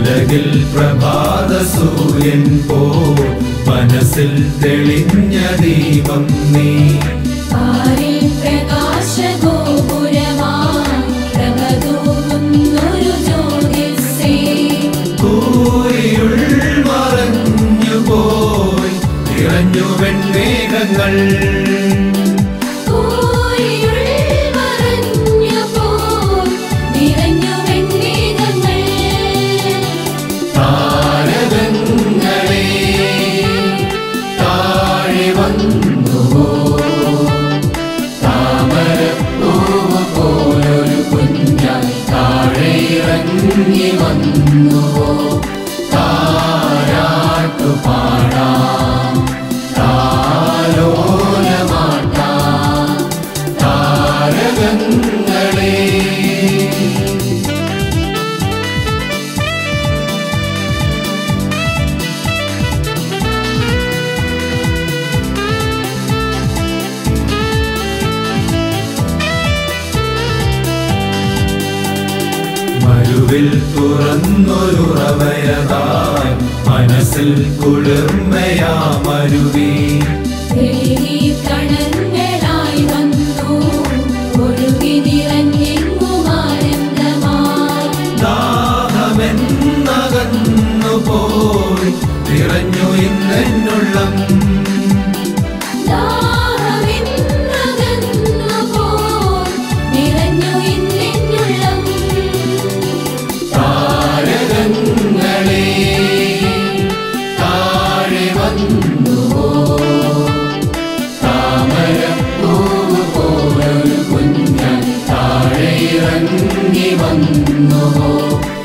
ഉലകിൽ പ്രഭാത സൂര്യൻ പോ. മനസ്സിൽ തെളിഞ്ഞ ദീപം നീ. പ്രകാശ 예언 노 ഉരുവിൽ തുറന്നൊരുറവയതാൻ മനസ്സിൽ കുളിർമയാമരുവി ദാഹമെന്നകന്നു പോയി നിറഞ്ഞു No. the hope.